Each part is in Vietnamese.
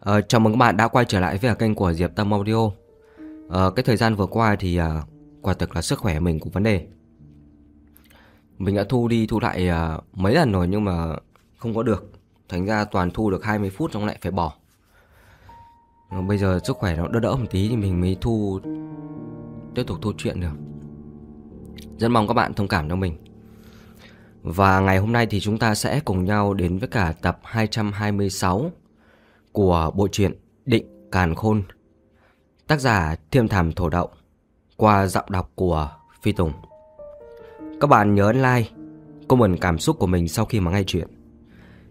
À, chào mừng các bạn đã quay trở lại với kênh của Diệp Tâm Audio. à, cái thời gian vừa qua thì à, quả thực là sức khỏe mình cũng vấn đề. Mình đã thu đi thu lại à, mấy lần rồi nhưng mà không có được. Thành ra toàn thu được 20 phút xong lại phải bỏ. à, bây giờ sức khỏe nó đỡ đỡ một tí thì mình mới thu tiếp tục thu chuyện được. Rất mong các bạn thông cảm cho mình. Và ngày hôm nay thì chúng ta sẽ cùng nhau đến với cả tập 226 của bộ truyện Định Càn Khôn. Tác giả Thiêm Thảm Thổ Đậu qua giọng đọc của Phi Tùng. Các bạn nhớ ấn like, comment cảm xúc của mình sau khi mà nghe chuyện.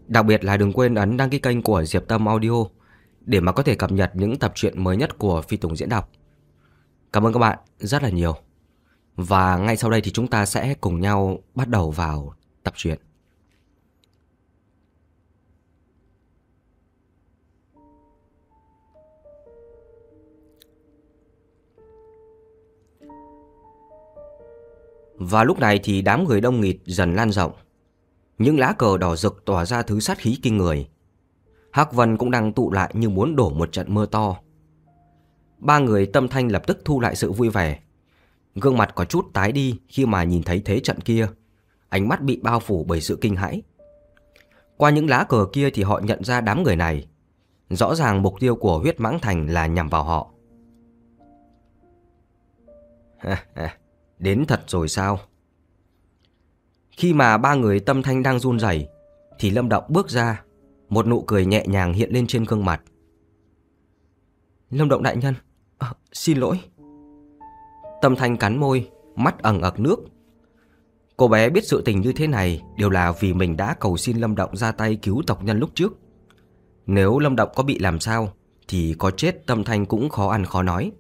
Đặc biệt là đừng quên ấn đăng ký kênh của Diệp Tâm Audio để mà có thể cập nhật những tập truyện mới nhất của Phi Tùng diễn đọc. Cảm ơn các bạn rất là nhiều. Và ngay sau đây thì chúng ta sẽ cùng nhau bắt đầu vào tập truyện. Và lúc này thì đám người đông nghịt dần lan rộng. Những lá cờ đỏ rực tỏa ra thứ sát khí kinh người. Hắc Vân cũng đang tụ lại như muốn đổ một trận mưa to. Ba người tâm thanh lập tức thu lại sự vui vẻ. Gương mặt có chút tái đi khi mà nhìn thấy thế trận kia. Ánh mắt bị bao phủ bởi sự kinh hãi. Qua những lá cờ kia thì họ nhận ra đám người này. Rõ ràng mục tiêu của huyết mãng thành là nhằm vào họ. Đến thật rồi sao? Khi mà ba người tâm thanh đang run rẩy thì Lâm Động bước ra, một nụ cười nhẹ nhàng hiện lên trên gương mặt. Lâm Động đại nhân, à, xin lỗi. Tâm thanh cắn môi, mắt ẩn ực nước. Cô bé biết sự tình như thế này đều là vì mình đã cầu xin Lâm Động ra tay cứu tộc nhân lúc trước. Nếu Lâm Động có bị làm sao thì có chết Tâm Thanh cũng khó ăn khó nói.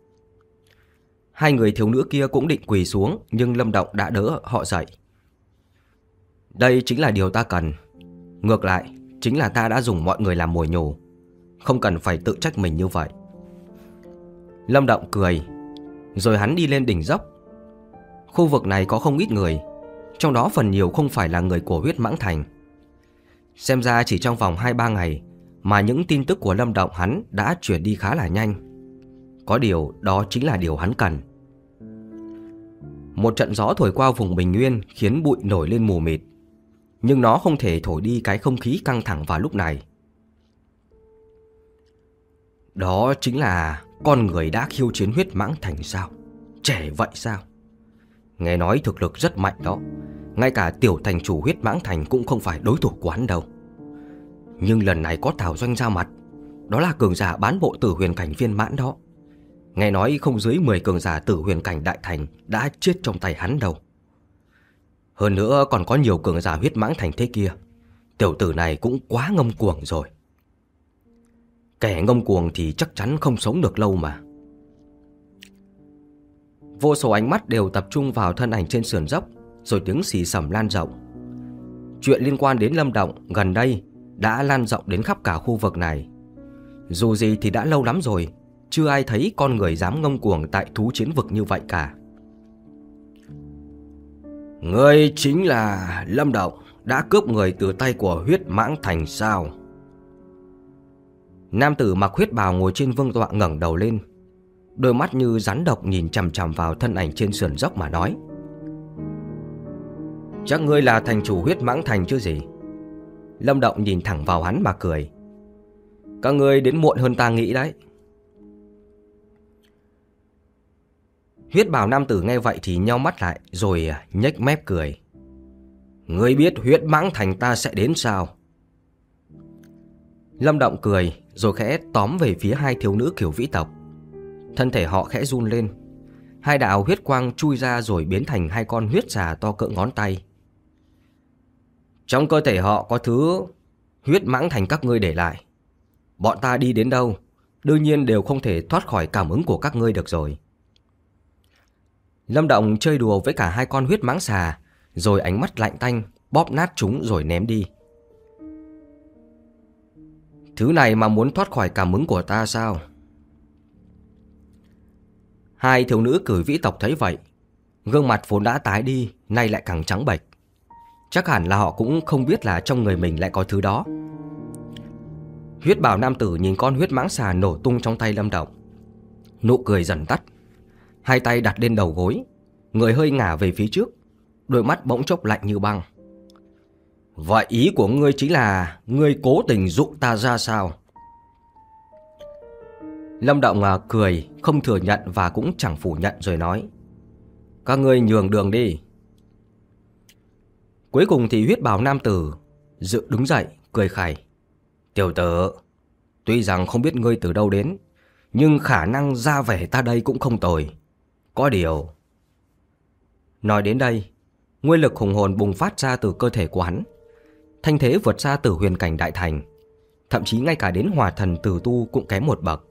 Hai người thiếu nữ kia cũng định quỳ xuống nhưng Lâm Động đã đỡ họ dậy. Đây chính là điều ta cần. Ngược lại, chính là ta đã dùng mọi người làm mồi nhổ. Không cần phải tự trách mình như vậy. Lâm Động cười, rồi hắn đi lên đỉnh dốc. Khu vực này có không ít người, trong đó phần nhiều không phải là người của huyết mãng thành. Xem ra chỉ trong vòng 2-3 ngày mà những tin tức của Lâm Động hắn đã chuyển đi khá là nhanh. Có điều đó chính là điều hắn cần. Một trận gió thổi qua vùng Bình Nguyên khiến bụi nổi lên mù mịt. Nhưng nó không thể thổi đi cái không khí căng thẳng vào lúc này. Đó chính là con người đã khiêu chiến huyết mãng thành sao? Trẻ vậy sao? Nghe nói thực lực rất mạnh đó. Ngay cả tiểu thành chủ huyết mãng thành cũng không phải đối thủ của hắn đâu. Nhưng lần này có Tào Doanh ra mặt. Đó là cường giả bán bộ tử huyền cảnh viên mãn đó. Nghe nói không dưới 10 cường giả tử huyền cảnh đại thành đã chết trong tay hắn đâu. Hơn nữa còn có nhiều cường giả huyết mãng thành thế kia. Tiểu tử này cũng quá ngông cuồng rồi. Kẻ ngông cuồng thì chắc chắn không sống được lâu mà. Vô số ánh mắt đều tập trung vào thân ảnh trên sườn dốc, rồi tiếng xì sầm lan rộng. Chuyện liên quan đến Lâm Động gần đây đã lan rộng đến khắp cả khu vực này. Dù gì thì đã lâu lắm rồi, chưa ai thấy con người dám ngông cuồng tại thú chiến vực như vậy cả. Ngươi chính là Lâm Động, đã cướp người từ tay của huyết mãng thành sao? Nam tử mặc huyết bào ngồi trên vương tọa ngẩng đầu lên. Đôi mắt như rắn độc nhìn chằm chằm vào thân ảnh trên sườn dốc mà nói. Chắc ngươi là thành chủ huyết mãng thành chứ gì? Lâm Động nhìn thẳng vào hắn mà cười. Các ngươi đến muộn hơn ta nghĩ đấy. Huyết bào nam tử nghe vậy thì nhau mắt lại rồi à, nhếch mép cười. Ngươi biết huyết mãng thành ta sẽ đến sao? Lâm Động cười rồi khẽ tóm về phía hai thiếu nữ kiểu vĩ tộc. Thân thể họ khẽ run lên. Hai đạo huyết quang chui ra rồi biến thành hai con huyết xà to cỡ ngón tay. Trong cơ thể họ có thứ huyết mãng thành các ngươi để lại. Bọn ta đi đến đâu, đương nhiên đều không thể thoát khỏi cảm ứng của các ngươi được rồi. Lâm Động chơi đùa với cả hai con huyết mãng xà, rồi ánh mắt lạnh tanh, bóp nát chúng rồi ném đi. Thứ này mà muốn thoát khỏi cảm ứng của ta sao? Hai thiếu nữ cử vĩ tộc thấy vậy. Gương mặt vốn đã tái đi, nay lại càng trắng bệch. Chắc hẳn là họ cũng không biết là trong người mình lại có thứ đó. Huyết bảo nam tử nhìn con huyết mãng xà nổ tung trong tay Lâm Động. Nụ cười dần tắt. Hai tay đặt lên đầu gối. Người hơi ngả về phía trước. Đôi mắt bỗng chốc lạnh như băng. Vậy ý của ngươi chính là ngươi cố tình dụ ta ra sao? Lâm Động cười, không thừa nhận và cũng chẳng phủ nhận rồi nói. Các ngươi nhường đường đi. Cuối cùng thì huyết bào nam tử dự đứng dậy, cười khẩy. Tiểu tử, tuy rằng không biết ngươi từ đâu đến, nhưng khả năng ra vẻ ta đây cũng không tồi. Có điều... Nói đến đây, nguyên lực hùng hồn bùng phát ra từ cơ thể của hắn. Thanh thế vượt xa từ huyền cảnh đại thành. Thậm chí ngay cả đến hòa thần tử tu cũng kém một bậc.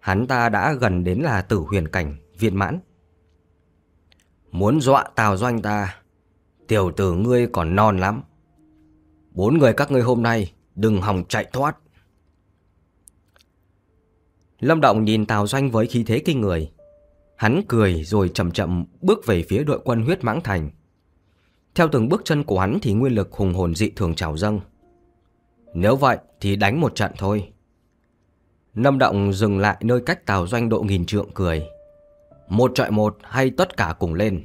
Hắn ta đã gần đến là tử huyền cảnh viên mãn. Muốn dọa tào doanh ta, tiểu tử ngươi còn non lắm. Bốn người các ngươi hôm nay đừng hòng chạy thoát. Lâm Động nhìn Tào Doanh với khí thế kinh người. Hắn cười rồi chậm chậm bước về phía đội quân huyết mãng thành. Theo từng bước chân của hắn thì nguyên lực hùng hồn dị thường trào dâng. Nếu vậy thì đánh một trận thôi. Lâm Động dừng lại nơi cách tàu Doanh độ nghìn trượng cười. Một trọi một hay tất cả cùng lên.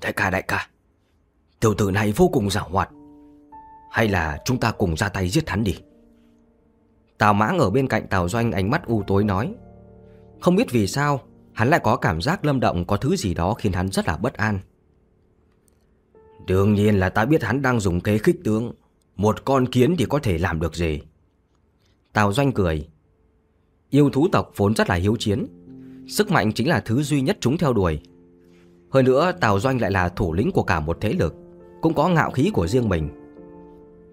Đại ca đại ca, tiểu tử này vô cùng giảo hoạt. Hay là chúng ta cùng ra tay giết hắn đi. Tào mãng ở bên cạnh Tào Doanh ánh mắt u tối nói. Không biết vì sao, hắn lại có cảm giác lâm động có thứ gì đó khiến hắn rất là bất an. Đương nhiên là ta biết hắn đang dùng kế khích tướng. Một con kiến thì có thể làm được gì. Tào Doanh cười. Yêu thú tộc vốn rất là hiếu chiến. Sức mạnh chính là thứ duy nhất chúng theo đuổi. Hơn nữa Tào Doanh lại là thủ lĩnh của cả một thế lực. Cũng có ngạo khí của riêng mình.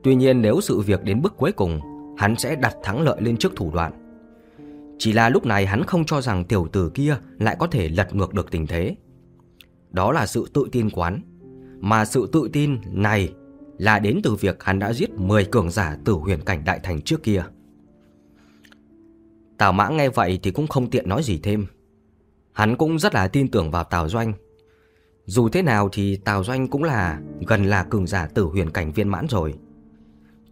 Tuy nhiên nếu sự việc đến bước cuối cùng, hắn sẽ đặt thắng lợi lên trước thủ đoạn. Chỉ là lúc này hắn không cho rằng tiểu tử kia lại có thể lật ngược được tình thế. Đó là sự tự tin quán. Mà sự tự tin này là đến từ việc hắn đã giết 10 cường giả tử huyền cảnh đại thành trước kia. Tào Mã nghe vậy thì cũng không tiện nói gì thêm. Hắn cũng rất là tin tưởng vào Tào Doanh. Dù thế nào thì Tào Doanh cũng là gần là cường giả tử huyền cảnh viên mãn rồi.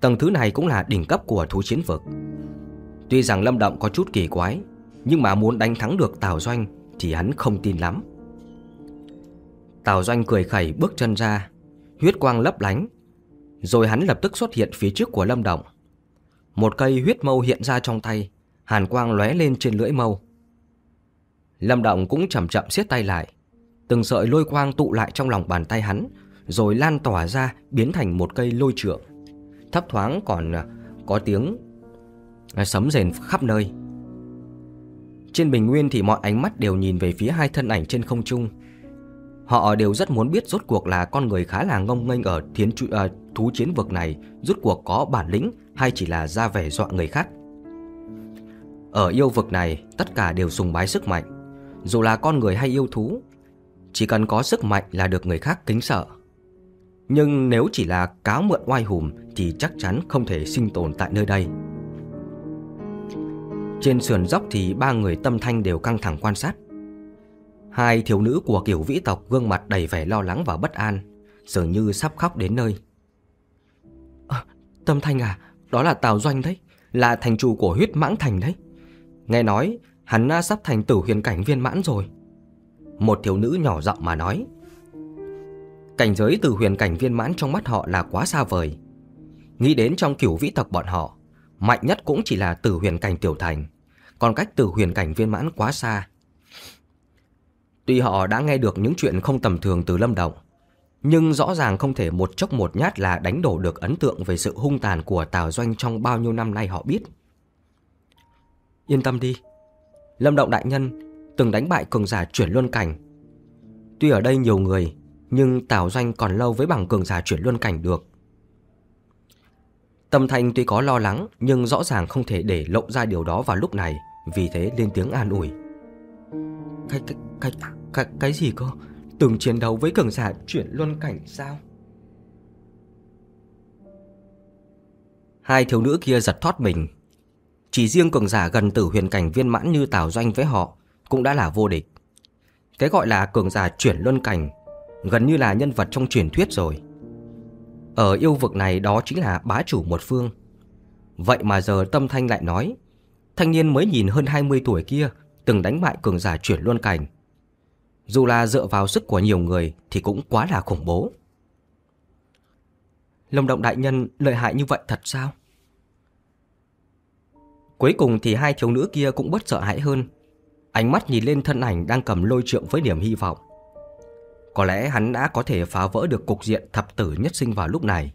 Tầng thứ này cũng là đỉnh cấp của thú chiến vực. Tuy rằng Lâm Động có chút kỳ quái, nhưng mà muốn đánh thắng được Tào Doanh thì hắn không tin lắm. Tào Doanh cười khẩy bước chân ra, huyết quang lấp lánh, rồi hắn lập tức xuất hiện phía trước của Lâm Động. Một cây huyết mâu hiện ra trong tay, hàn quang lóe lên trên lưỡi mâu. Lâm Động cũng chậm chậm siết tay lại, từng sợi lôi quang tụ lại trong lòng bàn tay hắn, rồi lan tỏa ra biến thành một cây lôi trượng thấp thoáng còn à, có tiếng Ờ, sấm rền khắp nơi. Trên bình nguyên thì mọi ánh mắt đều nhìn về phía hai thân ảnh trên không trung. Họ đều rất muốn biết rốt cuộc là con người khá là ngông nghênh ở thiến tru, à, ờ, thú chiến vực này rốt cuộc có bản lĩnh hay chỉ là ra vẻ dọa người khác. Ở yêu vực này, tất cả đều sùng bái sức mạnh. Dù là con người hay yêu thú, chỉ cần có sức mạnh là được người khác kính sợ. Nhưng nếu chỉ là cáo mượn oai hùm thì chắc chắn không thể sinh tồn tại nơi đây. Trên sườn dốc thì ba người tâm thanh đều căng thẳng quan sát. Hai thiếu nữ của kiểu vĩ tộc gương mặt đầy vẻ lo lắng và bất an, dường như sắp khóc đến nơi. À, tâm thanh à, đó là Tào Doanh đấy, là thành chủ của huyết mãng thành đấy. Nghe nói, hắn sắp thành tử huyền cảnh viên mãn rồi. Một thiếu nữ nhỏ giọng mà nói. Cảnh giới từ huyền cảnh viên mãn trong mắt họ là quá xa vời. Nghĩ đến trong kiểu vĩ tộc bọn họ, mạnh nhất cũng chỉ là từ huyền cảnh tiểu thành, còn cách từ huyền cảnh viên mãn quá xa. Tuy họ đã nghe được những chuyện không tầm thường từ Lâm Động, nhưng rõ ràng không thể một chốc một nhát là đánh đổ được ấn tượng về sự hung tàn của Tào Doanh trong bao nhiêu năm nay họ biết. Yên tâm đi, Lâm Động đại nhân từng đánh bại cường giả chuyển luân cảnh. Tuy ở đây nhiều người, nhưng Tào Doanh còn lâu với bằng cường giả chuyển luân cảnh được. Tâm Thanh tuy có lo lắng nhưng rõ ràng không thể để lộ ra điều đó vào lúc này, vì thế lên tiếng an ủi. Cái, cái, cái, cái, cái gì cơ? Từng chiến đấu với cường giả chuyển luân cảnh sao? Hai thiếu nữ kia giật thoát mình. Chỉ riêng cường giả gần tử huyền cảnh viên mãn như Tào Doanh với họ cũng đã là vô địch. Cái gọi là cường giả chuyển luân cảnh gần như là nhân vật trong truyền thuyết rồi. Ở yêu vực này đó chính là bá chủ một phương. Vậy mà giờ Tâm Thanh lại nói, thanh niên mới nhìn hơn 20 tuổi kia từng đánh bại cường giả chuyển luân cảnh. Dù là dựa vào sức của nhiều người thì cũng quá là khủng bố. Lâm Động Đại Nhân lợi hại như vậy thật sao? Cuối cùng thì hai thiếu nữ kia cũng bất sợ hãi hơn. Ánh mắt nhìn lên thân ảnh đang cầm lôi trượng với niềm hy vọng. Có lẽ hắn đã có thể phá vỡ được cục diện thập tử nhất sinh vào lúc này.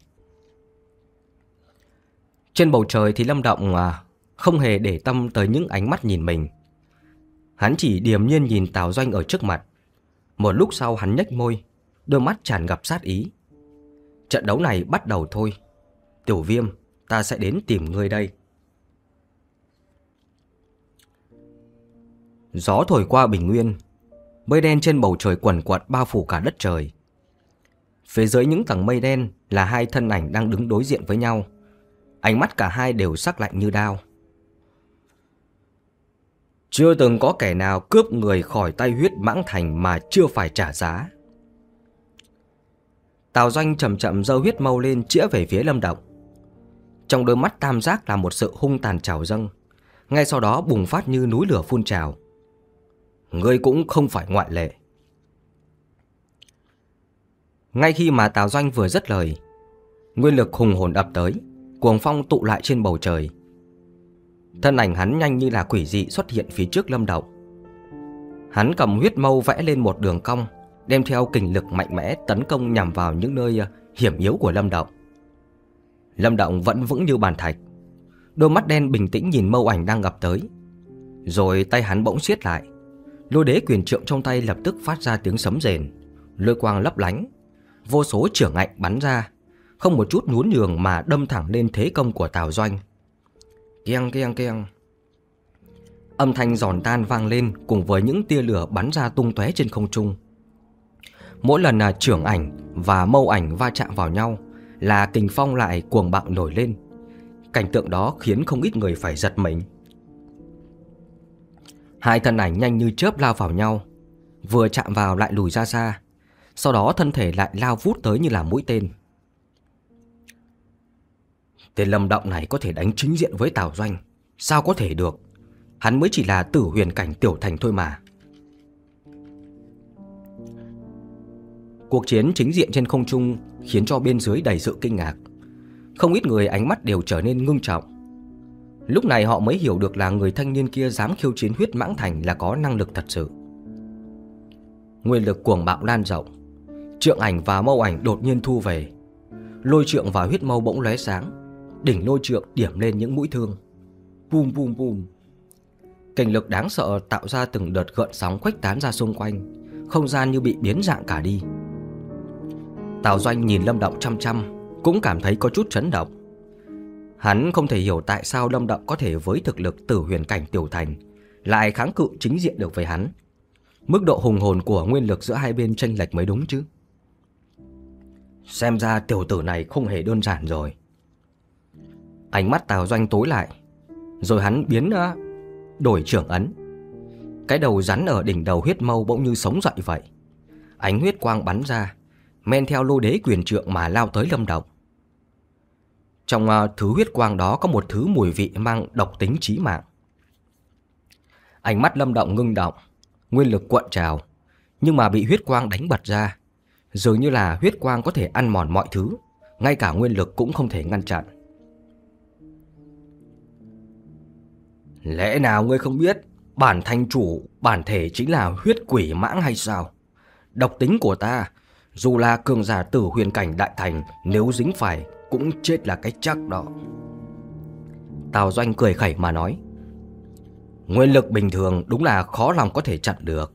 Trên bầu trời thì Lâm Động à, không hề để tâm tới những ánh mắt nhìn mình. Hắn chỉ điềm nhiên nhìn Tào Doanh ở trước mặt. Một lúc sau hắn nhếch môi, đôi mắt tràn ngập sát ý. Trận đấu này bắt đầu thôi. Tiểu viêm, ta sẽ đến tìm ngươi đây. Gió thổi qua bình nguyên, mây đen trên bầu trời quần quật bao phủ cả đất trời. Phía dưới những tầng mây đen là hai thân ảnh đang đứng đối diện với nhau. Ánh mắt cả hai đều sắc lạnh như đao. Chưa từng có kẻ nào cướp người khỏi tay huyết mãng thành mà chưa phải trả giá. Tào Doanh chậm chậm dơ huyết mâu lên chĩa về phía Lâm Động. Trong đôi mắt tam giác là một sự hung tàn trào dâng. Ngay sau đó bùng phát như núi lửa phun trào. Ngươi cũng không phải ngoại lệ. Ngay khi mà Tào Doanh vừa dứt lời, nguyên lực hùng hồn ập tới, cuồng phong tụ lại trên bầu trời. Thân ảnh hắn nhanh như là quỷ dị xuất hiện phía trước Lâm Động. Hắn cầm huyết mâu vẽ lên một đường cong, đem theo kình lực mạnh mẽ tấn công nhằm vào những nơi ờ, hiểm yếu của Lâm Động. Lâm Động vẫn vững như bàn thạch, đôi mắt đen bình tĩnh nhìn mâu ảnh đang ngập tới. Rồi tay hắn bỗng siết lại, lôi đế quyền trượng trong tay lập tức phát ra tiếng sấm rền, lôi quang lấp lánh, vô số trưởng ảnh bắn ra, không một chút nhún nhường mà đâm thẳng lên thế công của Tào Doanh. Keng keng keng. Âm thanh giòn tan vang lên cùng với những tia lửa bắn ra tung tóe trên không trung. Mỗi lần là trưởng ảnh và mâu ảnh va chạm vào nhau là kình phong lại cuồng bạo nổi lên. Cảnh tượng đó khiến không ít người phải giật mình. Hai thân ảnh nhanh như chớp lao vào nhau, vừa chạm vào lại lùi ra xa, sau đó thân thể lại lao vút tới như là mũi tên. Tên lâm động này có thể đánh chính diện với Tào Doanh, sao có thể được? Hắn mới chỉ là tử huyền cảnh tiểu thành thôi mà. Cuộc chiến chính diện trên không trung khiến cho bên dưới đầy sự kinh ngạc. Không ít người ánh mắt đều trở nên ngưng trọng. Lúc này họ mới hiểu được là người thanh niên kia dám khiêu chiến huyết mãng thành là có năng lực thật sự. Nguyên lực cuồng bạo lan rộng, trượng ảnh và mâu ảnh đột nhiên thu về. Lôi trượng và huyết mâu bỗng lóe sáng, đỉnh lôi trượng điểm lên những mũi thương. Bùm bùm bùm. Kình lực đáng sợ tạo ra từng đợt gợn sóng khuếch tán ra xung quanh, không gian như bị biến dạng cả đi. Tào Doanh nhìn Lâm Động chăm chăm, cũng cảm thấy có chút chấn động. Hắn không thể hiểu tại sao Lâm Động có thể với thực lực tử huyền cảnh tiểu thành, lại kháng cự chính diện được với hắn. Mức độ hùng hồn của nguyên lực giữa hai bên tranh lệch mới đúng chứ. Xem ra tiểu tử này không hề đơn giản rồi. Ánh mắt Tào Doanh tối lại, rồi hắn biến uh, đổi trưởng ấn. Cái đầu rắn ở đỉnh đầu huyết mâu bỗng như sống dậy vậy. Ánh huyết quang bắn ra, men theo lô đế quyền trượng mà lao tới lâm động. Trong ờ, thứ huyết quang đó có một thứ mùi vị mang độc tính chí mạng. Ánh mắt lâm động ngưng động, nguyên lực cuộn trào, nhưng mà bị huyết quang đánh bật ra. Dường như là huyết quang có thể ăn mòn mọi thứ, ngay cả nguyên lực cũng không thể ngăn chặn. Lẽ nào ngươi không biết bản thanh chủ, bản thể chính là huyết quỷ mãng hay sao? Độc tính của ta dù là cường giả tử huyền cảnh đại thành Nếu dính phải cũng chết là cái chắc đó. Tào Doanh cười khẩy mà nói Nguyên lực bình thường đúng là khó lòng có thể chặn được.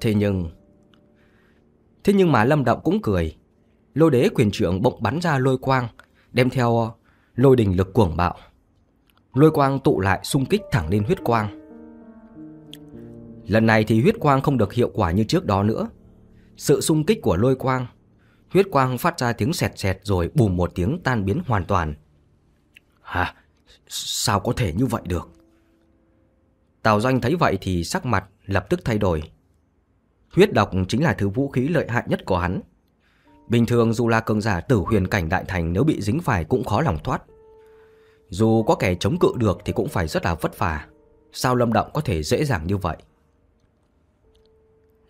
Thế nhưng Thế nhưng mà Lâm Động cũng cười Lôi đế quyền trưởng bỗng bắn ra lôi quang Đem theo lôi đình lực cuồng bạo. Lôi quang tụ lại xung kích thẳng lên huyết quang. Lần này thì huyết quang không được hiệu quả như trước đó nữa. Sự xung kích của lôi quang, huyết quang phát ra tiếng sẹt sẹt rồi bùm một tiếng tan biến hoàn toàn. Hả? Sao có thể như vậy được? Tào Doanh thấy vậy thì sắc mặt lập tức thay đổi. Huyết độc chính là thứ vũ khí lợi hại nhất của hắn. Bình thường dù là cường giả tử huyền cảnh đại thành nếu bị dính phải cũng khó lòng thoát. Dù có kẻ chống cự được thì cũng phải rất là vất vả. Sao Lâm Động có thể dễ dàng như vậy?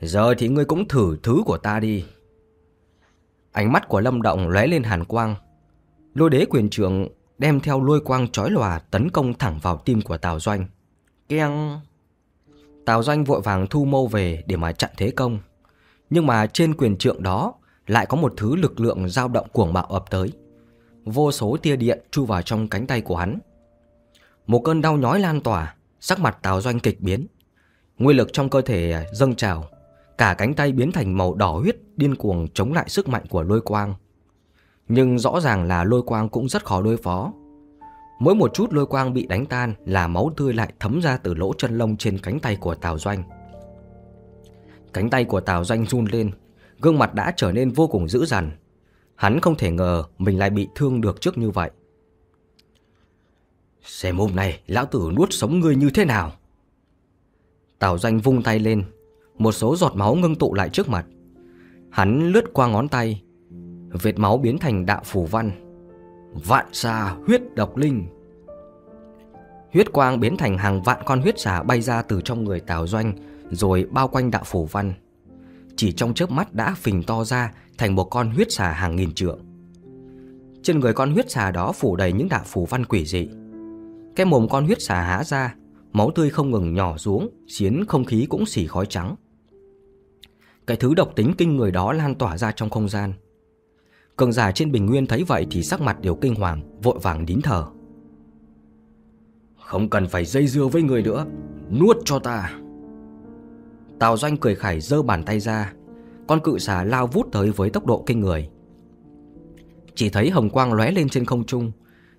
Giờ thì ngươi cũng thử thứ của ta đi. Ánh mắt của Lâm Động lóe lên hàn quang. Lôi đế quyền trưởng đem theo lôi quang chói lòa tấn công thẳng vào tim của Tào Doanh. Keng! Tào Doanh vội vàng thu mâu về để mà chặn thế công. Nhưng mà trên quyền trượng đó lại có một thứ lực lượng dao động cuồng bạo ập tới. Vô số tia điện chui vào trong cánh tay của hắn. Một cơn đau nhói lan tỏa, sắc mặt Tào Doanh kịch biến. Nguyên lực trong cơ thể dâng trào, cả cánh tay biến thành màu đỏ huyết điên cuồng chống lại sức mạnh của lôi quang. Nhưng rõ ràng là lôi quang cũng rất khó đối phó. Mỗi một chút lôi quang bị đánh tan là máu tươi lại thấm ra từ lỗ chân lông trên cánh tay của Tào Doanh. Cánh tay của Tào Doanh run lên, gương mặt đã trở nên vô cùng dữ dằn. Hắn không thể ngờ mình lại bị thương được trước như vậy. Xem hôm nay lão tử nuốt sống ngươi như thế nào. Tào Doanh vung tay lên, một số giọt máu ngưng tụ lại trước mặt. Hắn lướt qua ngón tay, vệt máu biến thành đạo phủ văn. Vạn xà huyết độc linh. Huyết quang biến thành hàng vạn con huyết xà bay ra từ trong người Tào Doanh, rồi bao quanh đạo phủ văn. Chỉ trong chớp mắt đã phình to ra thành một con huyết xà hàng nghìn trượng. Trên người con huyết xà đó phủ đầy những đạo phủ văn quỷ dị. Cái mồm con huyết xà há ra, máu tươi không ngừng nhỏ xuống, khiến không khí cũng xỉ khói trắng. Cái thứ độc tính kinh người đó lan tỏa ra trong không gian. Cường giả trên bình nguyên thấy vậy thì sắc mặt đều kinh hoàng, vội vàng nín thở. Không cần phải dây dưa với người nữa, nuốt cho ta. Tào Doanh cười khải giơ bàn tay ra, con cự xà lao vút tới với tốc độ kinh người. Chỉ thấy hồng quang lóe lên trên không trung,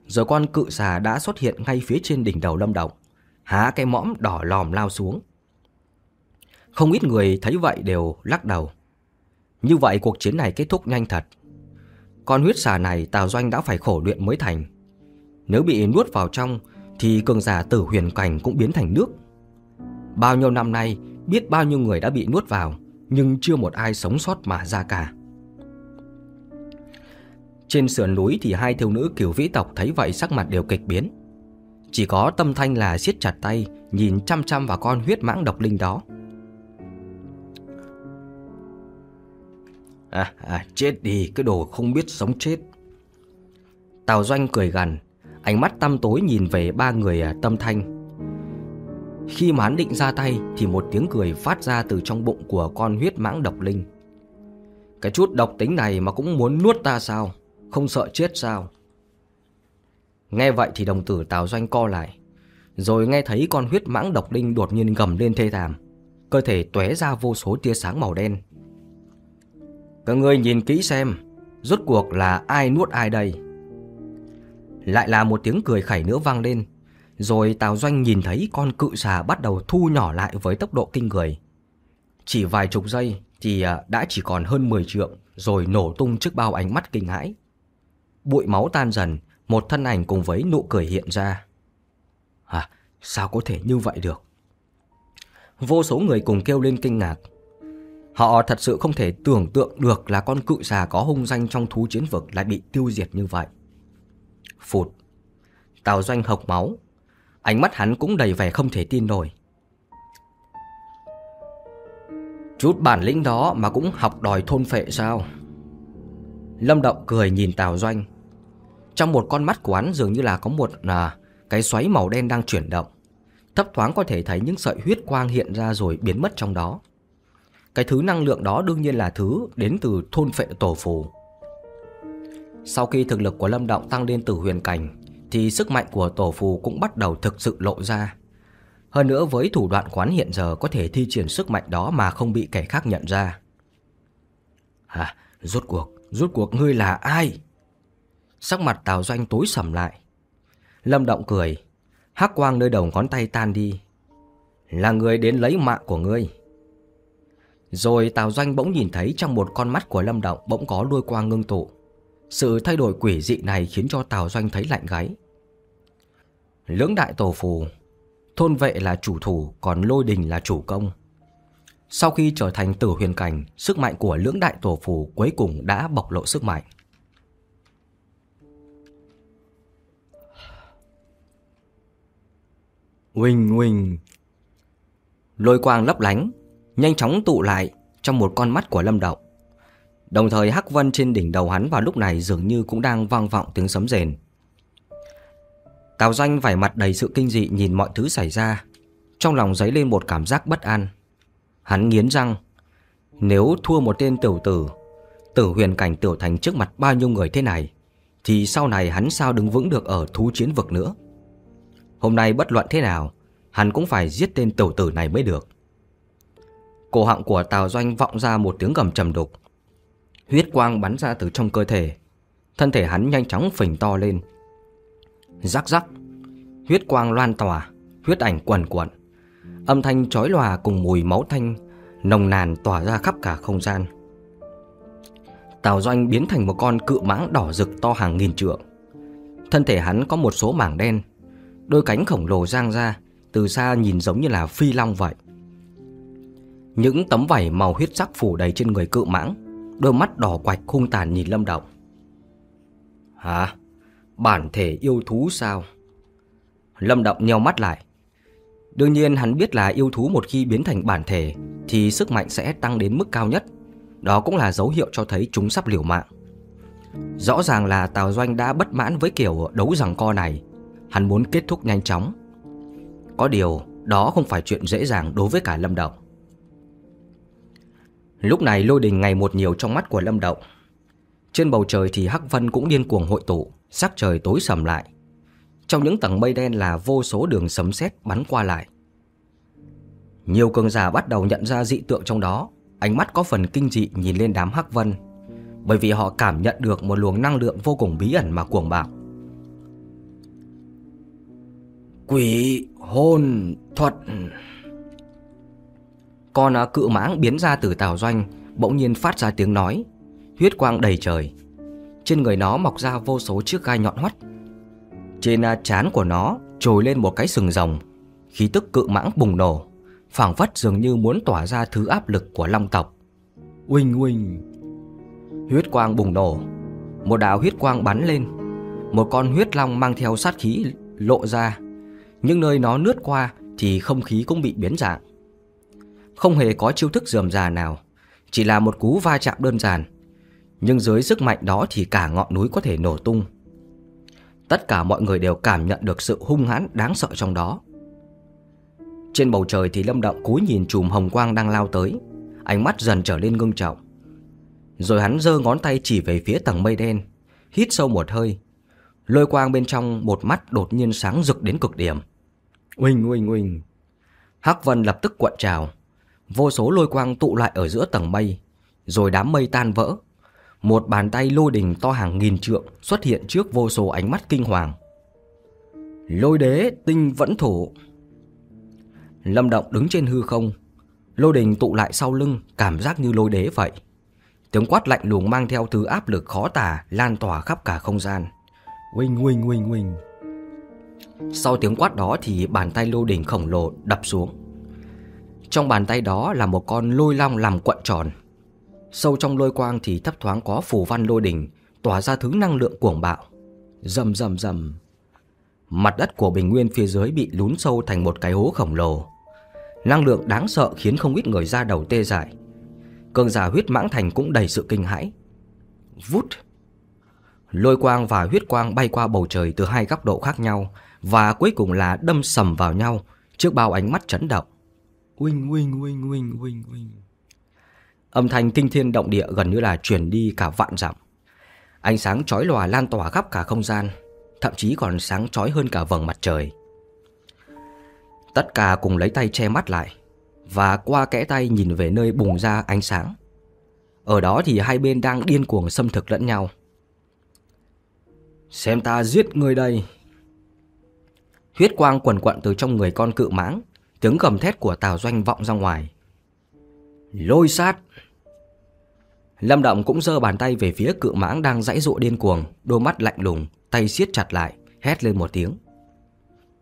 rồi con cự xà đã xuất hiện ngay phía trên đỉnh đầu Lâm Động, há cái mõm đỏ lòm lao xuống. Không ít người thấy vậy đều lắc đầu. Như vậy cuộc chiến này kết thúc nhanh thật. Con huyết xà này Tào Doanh đã phải khổ luyện mới thành. Nếu bị nuốt vào trong, thì cường giả tử huyền cảnh cũng biến thành nước. Bao nhiêu năm nay, biết bao nhiêu người đã bị nuốt vào, nhưng chưa một ai sống sót mà ra cả. Trên sườn núi thì hai thiếu nữ kiểu vĩ tộc thấy vậy sắc mặt đều kịch biến. Chỉ có tâm thanh là siết chặt tay, nhìn chăm chăm vào con huyết mãng độc linh đó. À, à, chết đi, cái đồ không biết sống chết. Tào Doanh cười gằn, ánh mắt tăm tối nhìn về ba người à, tâm thanh. Khi mà hắn định ra tay thì một tiếng cười phát ra từ trong bụng của con huyết mãng độc linh. Cái chút độc tính này mà cũng muốn nuốt ta sao? Không sợ chết sao? Nghe vậy thì đồng tử Tào Doanh co lại. Rồi nghe thấy con huyết mãng độc linh đột nhiên gầm lên thê thảm. Cơ thể tóe ra vô số tia sáng màu đen. Các ngươi nhìn kỹ xem, rốt cuộc là ai nuốt ai đây? Lại là một tiếng cười khẩy nữa vang lên, rồi Tào Doanh nhìn thấy con cự xà bắt đầu thu nhỏ lại với tốc độ kinh người. Chỉ vài chục giây thì à, đã chỉ còn hơn 10 trượng rồi nổ tung trước bao ánh mắt kinh hãi. Bụi máu tan dần, một thân ảnh cùng với nụ cười hiện ra. À, sao có thể như vậy được? Vô số người cùng kêu lên kinh ngạc. Họ thật sự không thể tưởng tượng được là con cự xà có hung danh trong thú chiến vực lại bị tiêu diệt như vậy. Phụt. Tào Doanh hộc máu. Ánh mắt hắn cũng đầy vẻ không thể tin nổi. Chút bản lĩnh đó mà cũng học đòi thôn phệ sao? Lâm Động cười nhìn Tào Doanh. Trong một con mắt của hắn dường như là có một à, cái xoáy màu đen đang chuyển động. Thấp thoáng có thể thấy những sợi huyết quang hiện ra rồi biến mất trong đó. Cái thứ năng lượng đó đương nhiên là thứ đến từ thôn phệ tổ phù. Sau khi thực lực của Lâm Động tăng lên từ huyền cảnh, thì sức mạnh của tổ phù cũng bắt đầu thực sự lộ ra. Hơn nữa với thủ đoạn quán hiện giờ có thể thi triển sức mạnh đó mà không bị kẻ khác nhận ra. À, Rốt cuộc, rốt cuộc ngươi là ai? Sắc mặt Tào Doanh tối sầm lại. Lâm Động cười, hắc quang nơi đầu ngón tay tan đi. Là người đến lấy mạng của ngươi. Rồi Tào Doanh bỗng nhìn thấy trong một con mắt của Lâm Động bỗng có lôi quang ngưng tụ. Sự thay đổi quỷ dị này khiến cho Tào Doanh thấy lạnh gáy. Lưỡng đại tổ phù, thôn vệ là chủ thủ còn lôi đình là chủ công. Sau khi trở thành tử huyền cảnh, sức mạnh của lưỡng đại tổ phù cuối cùng đã bộc lộ sức mạnh. Huỳnh huỳnh Lôi quang lấp lánh Nhanh chóng tụ lại trong một con mắt của Lâm Động Đồng thời, hắc vân trên đỉnh đầu hắn vào lúc này dường như cũng đang vang vọng tiếng sấm rền. Tào Doanh vải mặt đầy sự kinh dị nhìn mọi thứ xảy ra, Trong lòng dấy lên một cảm giác bất an. Hắn nghiến răng, Nếu thua một tên tiểu tử Tử huyền cảnh tiểu thành trước mặt bao nhiêu người thế này, Thì sau này hắn sao đứng vững được ở thú chiến vực nữa? Hôm nay bất luận thế nào, Hắn cũng phải giết tên tiểu tử này mới được. Cổ họng của Tào Doanh vọng ra một tiếng gầm trầm đục. Huyết quang bắn ra từ trong cơ thể. Thân thể hắn nhanh chóng phình to lên. Rắc rắc, Huyết quang loan tỏa, Huyết ảnh quần quẩn Âm thanh chói lòa cùng mùi máu thanh Nồng nàn tỏa ra khắp cả không gian. Tào Doanh biến thành một con cự mãng đỏ rực to hàng nghìn trượng. Thân thể hắn có một số mảng đen, Đôi cánh khổng lồ giang ra, Từ xa nhìn giống như là phi long vậy. Những tấm vảy màu huyết sắc phủ đầy trên người cự mãng, Đôi mắt đỏ quạch hung tàn nhìn Lâm Động. Hả? Bản thể yêu thú sao? Lâm Động nheo mắt lại. Đương nhiên hắn biết là yêu thú một khi biến thành bản thể Thì sức mạnh sẽ tăng đến mức cao nhất. Đó cũng là dấu hiệu cho thấy chúng sắp liều mạng. Rõ ràng là Tào Doanh đã bất mãn với kiểu đấu rằng co này. Hắn muốn kết thúc nhanh chóng. Có điều, đó không phải chuyện dễ dàng đối với cả Lâm Động. Lúc này lôi đình ngày một nhiều trong mắt của Lâm Động Trên bầu trời thì Hắc Vân cũng điên cuồng hội tụ, Sắc trời tối sầm lại. Trong những tầng mây đen là vô số đường sấm sét bắn qua lại. Nhiều cường giả bắt đầu nhận ra dị tượng trong đó, Ánh mắt có phần kinh dị nhìn lên đám Hắc Vân, Bởi vì họ cảm nhận được một luồng năng lượng vô cùng bí ẩn mà cuồng bạo. Quỷ hồn thuật. Con à, cự mãng biến ra từ tàu doanh, Bỗng nhiên phát ra tiếng nói, Huyết quang đầy trời. Trên người nó mọc ra vô số chiếc gai nhọn hoắt. Trên à, trán của nó trồi lên một cái sừng rồng, Khí tức cự mãng bùng nổ, phảng phất dường như muốn tỏa ra thứ áp lực của long tộc. Uinh uinh Huyết quang bùng nổ, Một đạo huyết quang bắn lên, Một con huyết long mang theo sát khí lộ ra. Những nơi nó lướt qua thì không khí cũng bị biến dạng. Không hề có chiêu thức dườm già nào, chỉ là một cú va chạm đơn giản. Nhưng dưới sức mạnh đó thì cả ngọn núi có thể nổ tung. Tất cả mọi người đều cảm nhận được sự hung hãn đáng sợ trong đó. Trên bầu trời thì Lâm Động cúi nhìn chùm hồng quang đang lao tới, ánh mắt dần trở lên ngưng trọng. Rồi hắn giơ ngón tay chỉ về phía tầng mây đen, hít sâu một hơi. Lôi quang bên trong một mắt đột nhiên sáng rực đến cực điểm. Uỳnh uỳnh uỳnh. Hắc Vân lập tức cuộn trào. Vô số lôi quang tụ lại ở giữa tầng mây. Rồi đám mây tan vỡ. Một bàn tay lôi đình to hàng nghìn trượng xuất hiện trước vô số ánh mắt kinh hoàng. Lôi đế, tinh vẫn thủ. Lâm Động đứng trên hư không. Lôi đình tụ lại sau lưng, cảm giác như lôi đế vậy. Tiếng quát lạnh lùng mang theo thứ áp lực khó tả lan tỏa khắp cả không gian. Huỳnh huỳnh huỳnh huỳnh. Sau tiếng quát đó thì bàn tay lô đỉnh khổng lồ đập xuống trong bàn tay đó là một con lôi long làm quận tròn. Sâu trong lôi quang thì thấp thoáng có phù văn lôi đỉnh Tỏa ra thứ năng lượng cuồng bạo. Rầm rầm rầm. Mặt đất của bình nguyên phía dưới bị lún sâu thành một cái hố khổng lồ. Năng lượng đáng sợ khiến không ít người ra đầu tê dại. Cường giả huyết mãng thành cũng đầy sự kinh hãi. Vút. Lôi quang và huyết quang bay qua bầu trời từ hai góc độ khác nhau và cuối cùng là đâm sầm vào nhau trước bao ánh mắt chấn động. Uinh uinh uinh uinh uinh uinh. Âm thanh kinh thiên động địa gần như là truyền đi cả vạn dặm. Ánh sáng chói lòa lan tỏa khắp cả không gian, thậm chí còn sáng chói hơn cả vầng mặt trời. Tất cả cùng lấy tay che mắt lại và qua kẽ tay nhìn về nơi bùng ra ánh sáng. Ở đó thì hai bên đang điên cuồng xâm thực lẫn nhau. Xem ta giết người đây Huyết quang quần quận từ trong người con cự mãng Tiếng gầm thét của Tào Doanh vọng ra ngoài Lôi sát Lâm Động cũng giơ bàn tay về phía cự mãng đang dãy dụa điên cuồng Đôi mắt lạnh lùng Tay siết chặt lại Hét lên một tiếng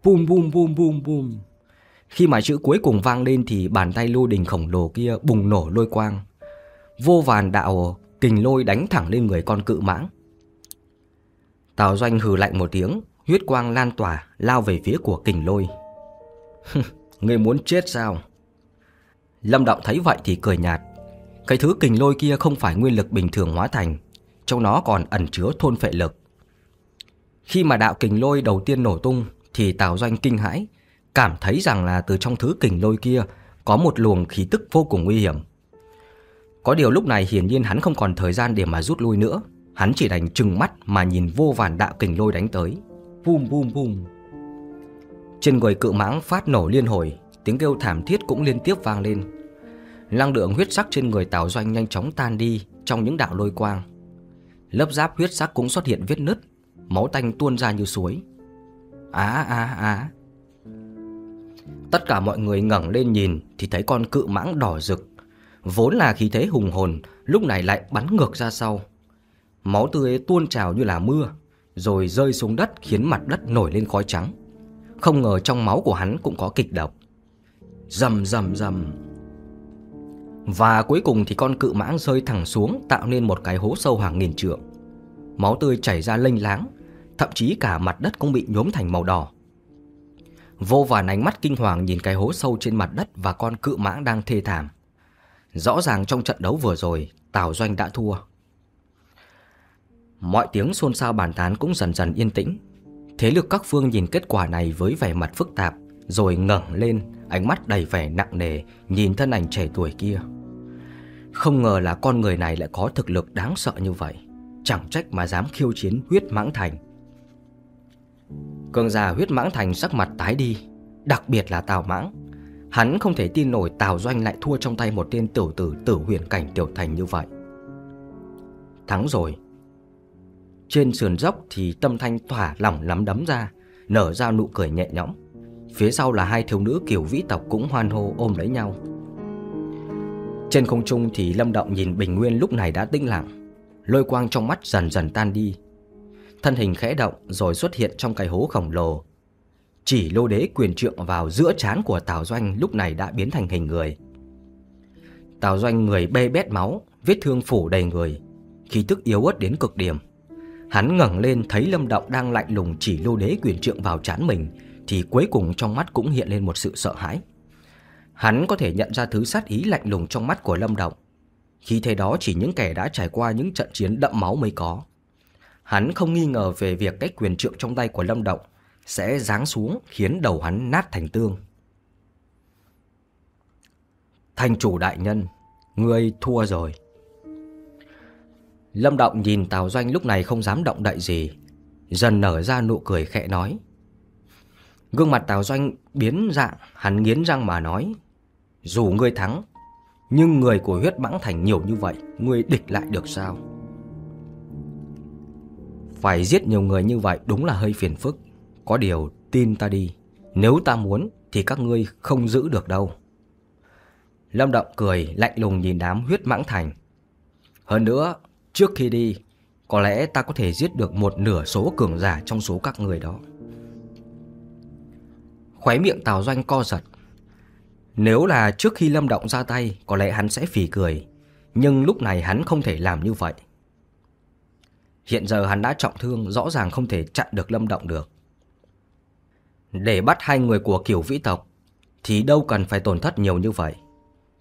Bùm bùm bùm bùm bùm Khi mà chữ cuối cùng vang lên thì bàn tay lôi đình khổng lồ kia bùng nổ lôi quang. Vô vàn đạo kình lôi đánh thẳng lên người con cự mãng. Tào Doanh hừ lạnh một tiếng, huyết quang lan tỏa lao về phía của kình lôi. Ngươi muốn chết sao? Lâm Động thấy vậy thì cười nhạt. Cái thứ kình lôi kia không phải nguyên lực bình thường hóa thành, trong nó còn ẩn chứa thôn phệ lực. Khi mà đạo kình lôi đầu tiên nổ tung thì Tào Doanh kinh hãi, cảm thấy rằng là từ trong thứ kình lôi kia có một luồng khí tức vô cùng nguy hiểm. Có điều lúc này hiển nhiên hắn không còn thời gian để mà rút lui nữa, hắn chỉ đành trừng mắt mà nhìn vô vàn đạo kình lôi đánh tới. Bum bum bum. Trên người cự mãng phát nổ liên hồi, tiếng kêu thảm thiết cũng liên tiếp vang lên. Năng lượng huyết sắc trên người Tào Doanh nhanh chóng tan đi trong những đạo lôi quang. Lớp giáp huyết sắc cũng xuất hiện vết nứt, máu tanh tuôn ra như suối. Á á á. Tất cả mọi người ngẩng lên nhìn thì thấy con cự mãng đỏ rực, vốn là khí thế hùng hồn, lúc này lại bắn ngược ra sau. Máu tươi tuôn trào như là mưa, rồi rơi xuống đất khiến mặt đất nổi lên khói trắng. Không ngờ trong máu của hắn cũng có kịch độc. Rầm rầm rầm. Và cuối cùng thì con cự mãng rơi thẳng xuống tạo nên một cái hố sâu hàng nghìn trượng. Máu tươi chảy ra lênh láng, thậm chí cả mặt đất cũng bị nhuốm thành màu đỏ. Vô vàn ánh mắt kinh hoàng nhìn cái hố sâu trên mặt đất và con cự mãng đang thê thảm. Rõ ràng trong trận đấu vừa rồi, Tào Doanh đã thua. Mọi tiếng xôn xao bàn tán cũng dần dần yên tĩnh. Thế lực các phương nhìn kết quả này với vẻ mặt phức tạp, rồi ngẩng lên, ánh mắt đầy vẻ nặng nề, nhìn thân ảnh trẻ tuổi kia. Không ngờ là con người này lại có thực lực đáng sợ như vậy, chẳng trách mà dám khiêu chiến huyết mãng thành. Cường già huyết mãng thành sắc mặt tái đi, đặc biệt là Tào Mãng. Hắn không thể tin nổi Tào Doanh lại thua trong tay một tên tiểu tử tử huyền cảnh tiểu thành như vậy. Thắng rồi, trên sườn dốc thì tâm thanh thỏa lỏng lắm đấm ra, nở ra nụ cười nhẹ nhõm. Phía sau là hai thiếu nữ kiểu vĩ tộc cũng hoan hô ôm lấy nhau. Trên không trung thì Lâm Động nhìn Bình Nguyên lúc này đã tĩnh lặng, lôi quang trong mắt dần dần tan đi. Thân hình khẽ động rồi xuất hiện trong cái hố khổng lồ. Chỉ lô đế quyền trượng vào giữa trán của Tào Doanh lúc này đã biến thành hình người. Tào Doanh người bê bét máu, vết thương phủ đầy người, khí tức yếu ớt đến cực điểm. Hắn ngẩng lên thấy Lâm Động đang lạnh lùng chỉ lô đế quyền trượng vào chán mình, Thì cuối cùng trong mắt cũng hiện lên một sự sợ hãi. Hắn có thể nhận ra thứ sát ý lạnh lùng trong mắt của Lâm Động Khi thế đó chỉ những kẻ đã trải qua những trận chiến đậm máu mới có. Hắn không nghi ngờ về việc cách quyền trượng trong tay của Lâm Động Sẽ giáng xuống khiến đầu hắn nát thành tương. Thành chủ đại nhân, Ngươi thua rồi. Lâm Động nhìn Tào Doanh lúc này không dám động đậy gì, Dần nở ra nụ cười khẽ nói. Gương mặt Tào Doanh biến dạng, Hắn nghiến răng mà nói, Dù ngươi thắng, Nhưng người của huyết mãng thành nhiều như vậy, Ngươi địch lại được sao? Phải giết nhiều người như vậy đúng là hơi phiền phức. Có điều tin ta đi, Nếu ta muốn thì các ngươi không giữ được đâu. Lâm Động cười lạnh lùng nhìn đám huyết mãng thành. Hơn nữa Trước khi đi, có lẽ ta có thể giết được một nửa số cường giả trong số các người đó. Khóe miệng Tào Doanh co giật. Nếu là trước khi Lâm Động ra tay, có lẽ hắn sẽ phì cười. Nhưng lúc này hắn không thể làm như vậy. Hiện giờ hắn đã trọng thương, rõ ràng không thể chặn được Lâm Động được. Để bắt hai người của kiểu vĩ tộc, thì đâu cần phải tổn thất nhiều như vậy.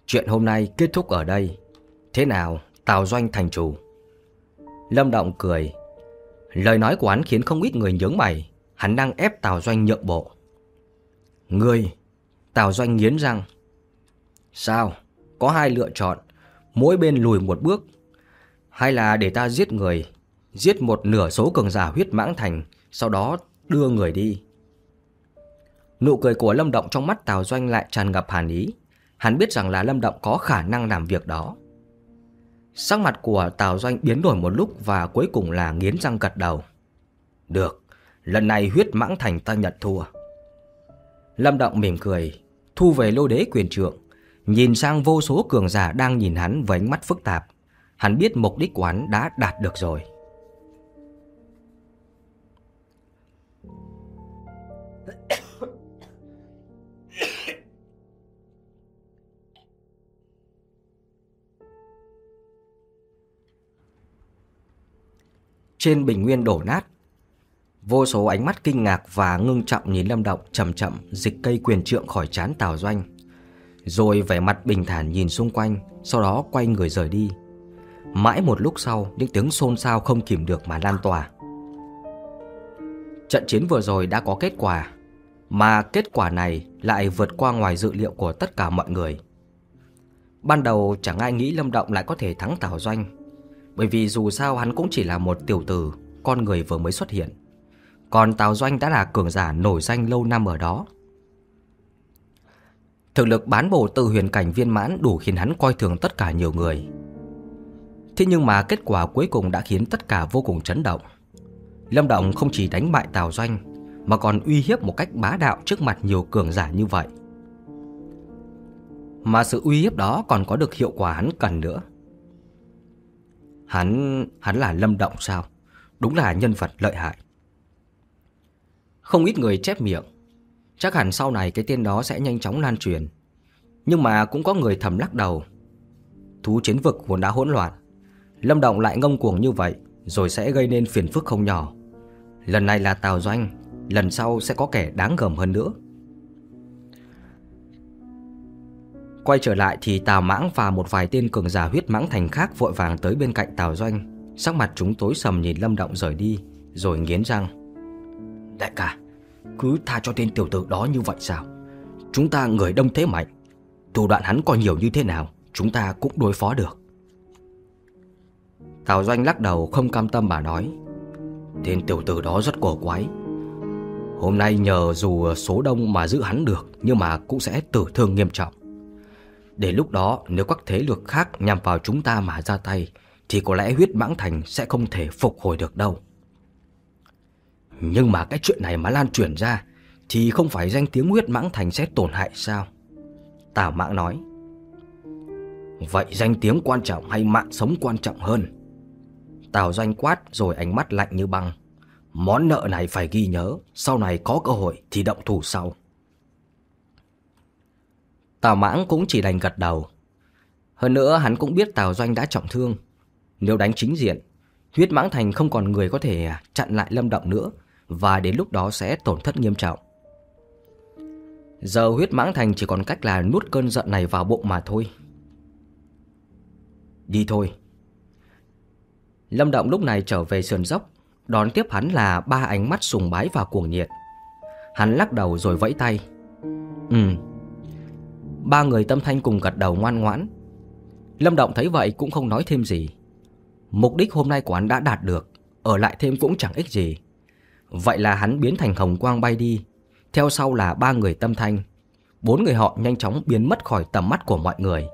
Chuyện hôm nay kết thúc ở đây. Thế nào, Tào Doanh thành chủ? Lâm Động cười. Lời nói của hắn khiến không ít người nhướng mày. Hắn đang ép Tào Doanh nhượng bộ. Ngươi, Tào Doanh nghiến răng. Sao? Có hai lựa chọn. Mỗi bên lùi một bước. Hay là để ta giết người. Giết một nửa số cường giả huyết mãng thành. Sau đó đưa người đi. Nụ cười của Lâm Động trong mắt Tào Doanh lại tràn ngập hàn ý. Hắn biết rằng là Lâm Động có khả năng làm việc đó. Sắc mặt của Tào Doanh biến đổi một lúc và cuối cùng là nghiến răng gật đầu. Được, lần này huyết mãng thành ta nhận thua. Lâm Động mỉm cười, thu về lô đế quyền trượng, nhìn sang vô số cường giả đang nhìn hắn với ánh mắt phức tạp. Hắn biết mục đích của hắn đã đạt được rồi. Trên bình nguyên đổ nát. Vô số ánh mắt kinh ngạc và ngưng trọng nhìn Lâm Động chậm chậm dịch cây quyền trượng khỏi chán Tào Doanh. Rồi vẻ mặt bình thản nhìn xung quanh, sau đó quay người rời đi. Mãi một lúc sau, những tiếng xôn xao không kìm được mà lan tỏa. Trận chiến vừa rồi đã có kết quả, mà kết quả này lại vượt qua ngoài dự liệu của tất cả mọi người. Ban đầu chẳng ai nghĩ Lâm Động lại có thể thắng Tào Doanh, bởi vì dù sao hắn cũng chỉ là một tiểu tử, con người vừa mới xuất hiện. Còn Tào Doanh đã là cường giả nổi danh lâu năm ở đó. Thực lực bán bổ từ huyền cảnh viên mãn đủ khiến hắn coi thường tất cả nhiều người. Thế nhưng mà kết quả cuối cùng đã khiến tất cả vô cùng chấn động. Lâm Động không chỉ đánh bại Tào Doanh mà còn uy hiếp một cách bá đạo trước mặt nhiều cường giả như vậy. Mà sự uy hiếp đó còn có được hiệu quả hắn cần nữa. Hắn, hắn là Lâm Động sao? Đúng là nhân vật lợi hại. Không ít người chép miệng. Chắc hẳn sau này cái tên đó sẽ nhanh chóng lan truyền. Nhưng mà cũng có người thầm lắc đầu. Thú chiến vực vốn đã hỗn loạn. Lâm Động lại ngông cuồng như vậy rồi sẽ gây nên phiền phức không nhỏ. Lần này là Tào Doanh, lần sau sẽ có kẻ đáng gờm hơn nữa. Quay trở lại thì Tào Mãng và một vài tên cường giả huyết mãng thành khác vội vàng tới bên cạnh Tào Doanh. Sắc mặt chúng tối sầm nhìn Lâm Động rời đi, rồi nghiến răng. Đại ca, cứ tha cho tên tiểu tử đó như vậy sao? Chúng ta người đông thế mạnh, thủ đoạn hắn có nhiều như thế nào, chúng ta cũng đối phó được. Tào Doanh lắc đầu không cam tâm bà nói. Tên tiểu tử đó rất cổ quái. Hôm nay nhờ dù số đông mà giữ hắn được, nhưng mà cũng sẽ tử thương nghiêm trọng. Để lúc đó, nếu các thế lực khác nhằm vào chúng ta mà ra tay, Thì có lẽ huyết mãng thành sẽ không thể phục hồi được đâu. Nhưng mà cái chuyện này mà lan truyền ra, Thì không phải danh tiếng huyết mãng thành sẽ tổn hại sao? Tào mãng nói. Vậy danh tiếng quan trọng hay mạng sống quan trọng hơn? Tào doanh quát rồi ánh mắt lạnh như băng. Món nợ này phải ghi nhớ, Sau này có cơ hội thì động thủ sau. Tào Mãng cũng chỉ đành gật đầu. Hơn nữa hắn cũng biết Tào Doanh đã trọng thương. Nếu đánh chính diện, huyết mãng thành không còn người có thể à, chặn lại lâm động nữa và đến lúc đó sẽ tổn thất nghiêm trọng. Giờ huyết mãng thành chỉ còn cách là nuốt cơn giận này vào bụng mà thôi. Đi thôi. Lâm Động lúc này trở về sườn dốc, đón tiếp hắn là ba ánh mắt sùng bái và cuồng nhiệt. Hắn lắc đầu rồi vẫy tay. Ừ, Ba người tâm thanh cùng gật đầu ngoan ngoãn. Lâm Động thấy vậy cũng không nói thêm gì. Mục đích hôm nay của hắn đã đạt được, Ở lại thêm cũng chẳng ích gì. Vậy là hắn biến thành hồng quang bay đi. Theo sau là ba người tâm thanh. Bốn người họ nhanh chóng biến mất khỏi tầm mắt của mọi người.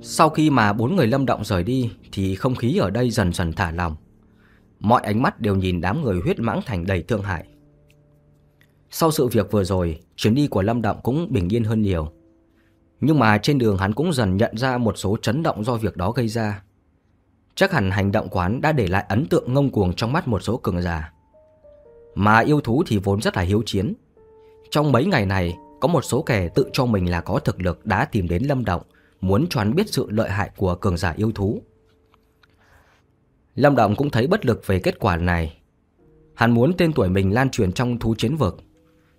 Sau khi mà bốn người lâm động rời đi, Thì không khí ở đây dần dần thả lòng Mọi ánh mắt đều nhìn đám người huyết mãng thành đầy thương hại sau sự việc vừa rồi, chuyến đi của Lâm Động cũng bình yên hơn nhiều. Nhưng mà trên đường hắn cũng dần nhận ra một số chấn động do việc đó gây ra. Chắc hẳn hành động quán đã để lại ấn tượng ngông cuồng trong mắt một số cường giả. Mà yêu thú thì vốn rất là hiếu chiến. Trong mấy ngày này, có một số kẻ tự cho mình là có thực lực đã tìm đến Lâm Động, muốn cho hắn biết sự lợi hại của cường giả yêu thú. Lâm Động cũng thấy bất lực về kết quả này. Hắn muốn tên tuổi mình lan truyền trong thú chiến vực,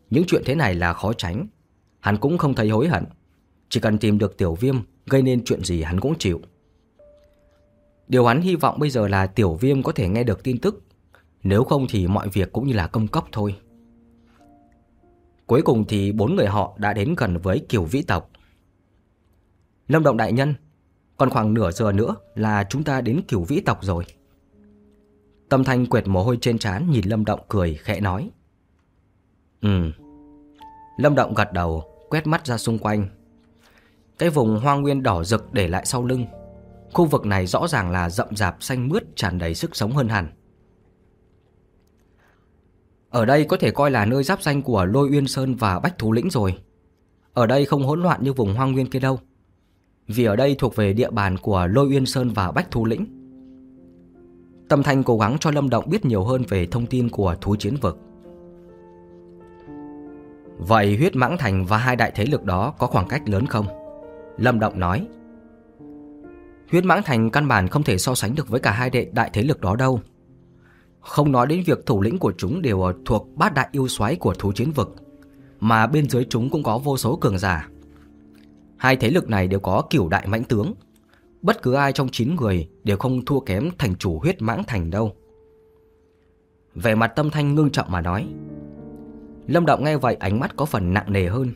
những chuyện thế này là khó tránh. Hắn cũng không thấy hối hận. Chỉ cần tìm được tiểu viêm, Gây nên chuyện gì hắn cũng chịu. Điều hắn hy vọng bây giờ là tiểu viêm có thể nghe được tin tức. Nếu không thì mọi việc cũng như là công cốc thôi. Cuối cùng thì bốn người họ đã đến gần với kiều vĩ tộc. Lâm động đại nhân, Còn khoảng nửa giờ nữa là chúng ta đến kiều vĩ tộc rồi. Tâm thanh quệt mồ hôi trên trán nhìn Lâm động cười, khẽ nói. Ừ. Lâm Động gật đầu, quét mắt ra xung quanh. Cái vùng hoang nguyên đỏ rực để lại sau lưng. Khu vực này rõ ràng là rậm rạp xanh mướt tràn đầy sức sống hơn hẳn. Ở đây có thể coi là nơi giáp danh của Lôi Uyên Sơn và Bách Thú Lĩnh rồi. Ở đây không hỗn loạn như vùng hoang nguyên kia đâu. Vì ở đây thuộc về địa bàn của Lôi Uyên Sơn và Bách Thú Lĩnh. Tâm Thanh cố gắng cho Lâm Động biết nhiều hơn về thông tin của thú chiến vực. Vậy huyết mãng thành và hai đại thế lực đó có khoảng cách lớn không? Lâm Động nói Huyết mãng thành căn bản không thể so sánh được với cả hai đệ đại thế lực đó đâu. Không nói đến việc thủ lĩnh của chúng đều thuộc bát đại yêu xoáy của thú chiến vực, mà bên dưới chúng cũng có vô số cường giả. Hai thế lực này đều có kiểu đại mãnh tướng, bất cứ ai trong 9 người đều không thua kém thành chủ huyết mãng thành đâu. Về mặt tâm thanh ngưng trọng mà nói. Lâm Động nghe vậy ánh mắt có phần nặng nề hơn.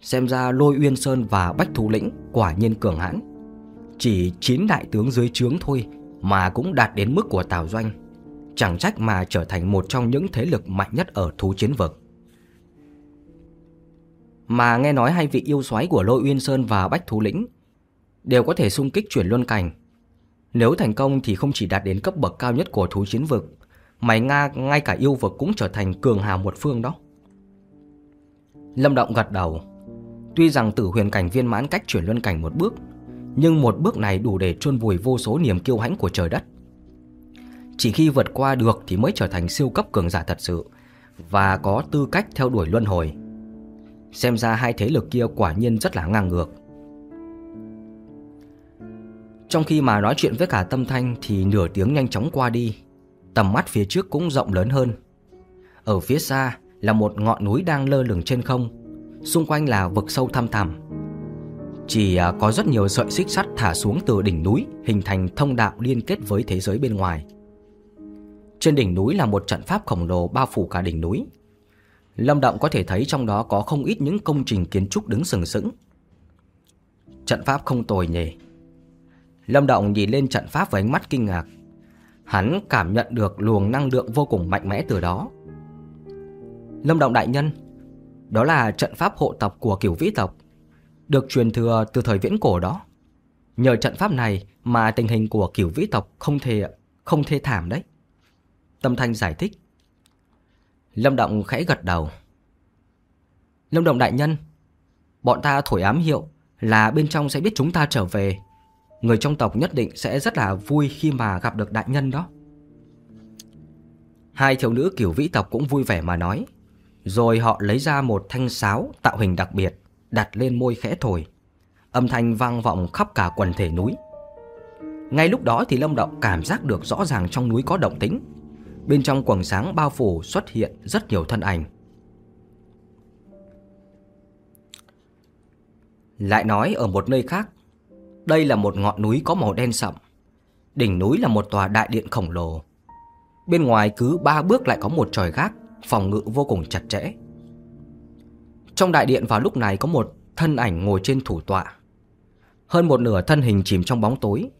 Xem ra Lôi Uyên Sơn và Bách Thú Lĩnh quả nhiên cường hãn. Chỉ 9 đại tướng dưới trướng thôi mà cũng đạt đến mức của Tào Doanh. Chẳng trách mà trở thành một trong những thế lực mạnh nhất ở thú chiến vực. Mà nghe nói hai vị yêu soái của Lôi Uyên Sơn và Bách Thú Lĩnh đều có thể xung kích chuyển luân cảnh. Nếu thành công thì không chỉ đạt đến cấp bậc cao nhất của thú chiến vực, mày Nga ngay cả yêu vực cũng trở thành cường hào một phương đó. Lâm Động gật đầu. Tuy rằng tử huyền cảnh viên mãn cách chuyển luân cảnh một bước, nhưng một bước này đủ để chôn vùi vô số niềm kiêu hãnh của trời đất. Chỉ khi vượt qua được thì mới trở thành siêu cấp cường giả thật sự và có tư cách theo đuổi luân hồi. Xem ra hai thế lực kia quả nhiên rất là ngang ngược. Trong khi mà nói chuyện với cả Tâm Thanh thì nửa tiếng nhanh chóng qua đi, tầm mắt phía trước cũng rộng lớn hơn. Ở phía xa là một ngọn núi đang lơ lửng trên không, xung quanh là vực sâu thăm thẳm. Chỉ à, có rất nhiều sợi xích sắt thả xuống từ đỉnh núi, hình thành thông đạo liên kết với thế giới bên ngoài. Trên đỉnh núi là một trận pháp khổng lồ bao phủ cả đỉnh núi. Lâm Động có thể thấy trong đó có không ít những công trình kiến trúc đứng sừng sững. Trận pháp không tồi nhỉ. Lâm Động nhìn lên trận pháp với ánh mắt kinh ngạc. Hắn cảm nhận được luồng năng lượng vô cùng mạnh mẽ từ đó. Lâm Động đại nhân, đó là trận pháp hộ tộc của kiểu Vĩ tộc, được truyền thừa từ thời viễn cổ đó. Nhờ trận pháp này mà tình hình của kiểu Vĩ tộc không thể không thê thảm đấy. Tâm Thanh giải thích. Lâm Động khẽ gật đầu. Lâm Động đại nhân, bọn ta thổi ám hiệu là bên trong sẽ biết chúng ta trở về người trong tộc nhất định sẽ rất là vui khi mà gặp được đại nhân đó. Hai thiếu nữ kiểu vĩ tộc cũng vui vẻ mà nói. Rồi họ lấy ra một thanh sáo tạo hình đặc biệt, đặt lên môi khẽ thổi. Âm thanh vang vọng khắp cả quần thể núi. Ngay lúc đó thì Lâm Động cảm giác được rõ ràng trong núi có động tĩnh. Bên trong quầng sáng bao phủ xuất hiện rất nhiều thân ảnh. Lại nói ở một nơi khác, đây là một ngọn núi có màu đen sậm. Đỉnh núi là một tòa đại điện khổng lồ. Bên ngoài cứ ba bước lại có một tròi gác, phòng ngự vô cùng chặt chẽ. Trong đại điện vào lúc này có một thân ảnh ngồi trên thủ tọa. Hơn một nửa thân hình chìm trong bóng tối,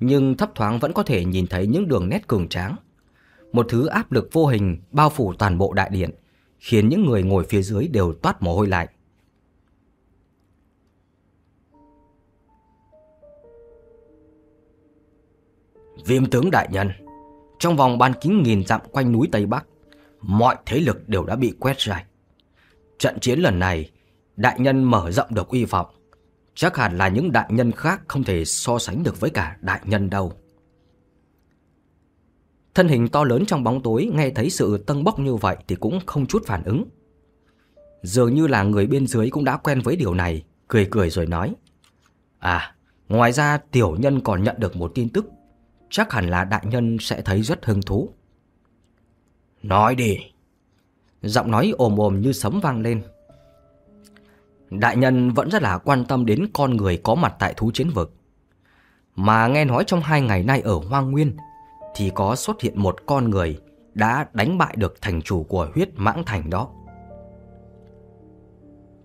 nhưng thấp thoáng vẫn có thể nhìn thấy những đường nét cường tráng. Một thứ áp lực vô hình bao phủ toàn bộ đại điện, khiến những người ngồi phía dưới đều toát mồ hôi lạnh. Viêm tướng đại nhân, trong vòng ban kính nghìn dặm quanh núi Tây Bắc, mọi thế lực đều đã bị quét sạch. Trận chiến lần này, đại nhân mở rộng được uy vọng. Chắc hẳn là những đại nhân khác không thể so sánh được với cả đại nhân đâu. Thân hình to lớn trong bóng tối nghe thấy sự tân bốc như vậy thì cũng không chút phản ứng. Dường như là người bên dưới cũng đã quen với điều này, cười cười rồi nói. À, ngoài ra tiểu nhân còn nhận được một tin tức chắc hẳn là đại nhân sẽ thấy rất hứng thú. Nói đi. Giọng nói ồm ồm như sấm vang lên. Đại nhân vẫn rất là quan tâm đến con người có mặt tại thú chiến vực. Mà nghe nói trong hai ngày nay ở Hoang Nguyên thì có xuất hiện một con người đã đánh bại được thành chủ của huyết mãng thành đó.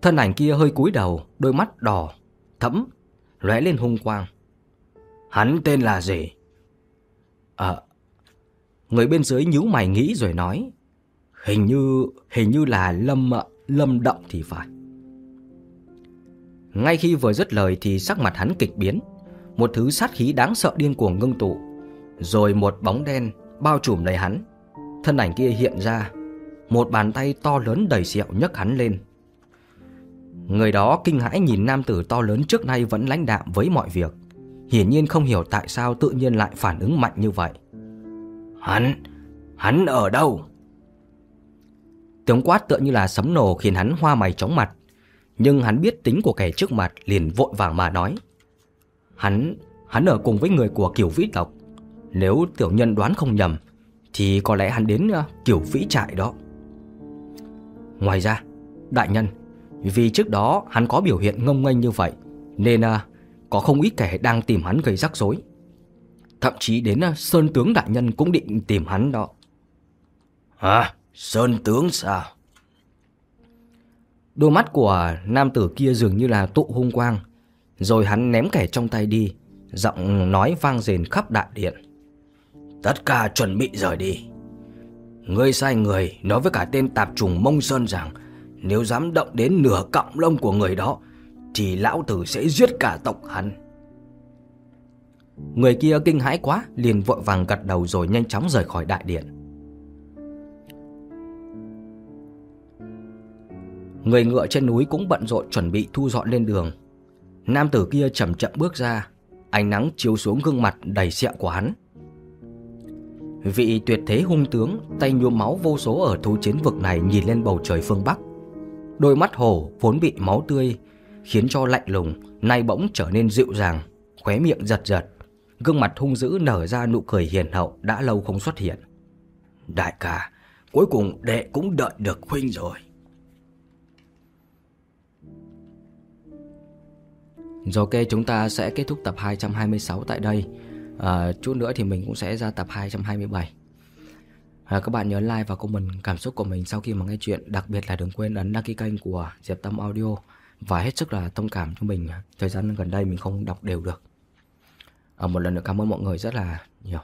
Thân ảnh kia hơi cúi đầu, đôi mắt đỏ, thẫm, lóe lên hung quang. Hắn tên là gì? Ờ, người bên dưới nhíu mày nghĩ rồi nói, hình như, hình như là Lâm, Lâm Động thì phải. Ngay khi vừa dứt lời thì sắc mặt hắn kịch biến, một thứ sát khí đáng sợ điên cuồng ngưng tụ, rồi một bóng đen bao trùm lấy hắn. Thân ảnh kia hiện ra, một bàn tay to lớn đầy sẹo nhấc hắn lên. Người đó kinh hãi nhìn nam tử to lớn trước nay vẫn lãnh đạm với mọi việc. Hiển nhiên không hiểu tại sao tự nhiên lại phản ứng mạnh như vậy Hắn, hắn ở đâu? Tiếng quát tựa như là sấm nổ khiến hắn hoa mày chóng mặt Nhưng hắn biết tính của kẻ trước mặt liền vội vàng mà nói Hắn, hắn ở cùng với người của kiểu vĩ tộc. Nếu tiểu nhân đoán không nhầm, thì có lẽ hắn đến ờ, kiểu vĩ trại đó. Ngoài ra, đại nhân, vì trước đó hắn có biểu hiện ngông nghênh như vậy, nên ờ, có không ít kẻ đang tìm hắn gây rắc rối. Thậm chí đến uh, Sơn Tướng Đại Nhân cũng định tìm hắn đó. Hả? Sơn Tướng sao? Đôi mắt của nam tử kia dường như là tụ hung quang, rồi hắn ném kẻ trong tay đi, giọng nói vang rền khắp đại điện. Tất cả chuẩn bị rời đi. Ngươi sai người nói với cả tên tạp trùng Mông Sơn rằng nếu dám động đến nửa cọng lông của người đó thì lão tử sẽ giết cả tộc hắn. Người kia kinh hãi quá, liền vội vàng gật đầu rồi nhanh chóng rời khỏi đại điện. Người ngựa trên núi cũng bận rộn chuẩn bị thu dọn lên đường. Nam tử kia chậm chậm bước ra, ánh nắng chiếu xuống gương mặt đầy sẹo của hắn. Vị tuyệt thế hung tướng, tay nhuốm máu vô số ở thú chiến vực này nhìn lên bầu trời phương Bắc. Đôi mắt hổ vốn bị máu tươi, khiến cho lạnh lùng, nay bỗng trở nên dịu dàng, khóe miệng giật giật. Gương mặt hung dữ nở ra nụ cười hiền hậu đã lâu không xuất hiện. Đại ca, cuối cùng đệ cũng đợi được huynh rồi. Rồi ok, chúng ta sẽ kết thúc tập 226 tại đây. À, chút nữa thì mình cũng sẽ ra tập 227. À, các bạn nhớ like và comment cảm xúc của mình sau khi mà nghe chuyện. Đặc biệt là đừng quên ấn đăng ký kênh của Diệp Tâm Audio và hết sức là thông cảm cho mình. Thời gian gần đây mình không đọc đều được. À, một lần nữa cảm ơn mọi người rất là nhiều.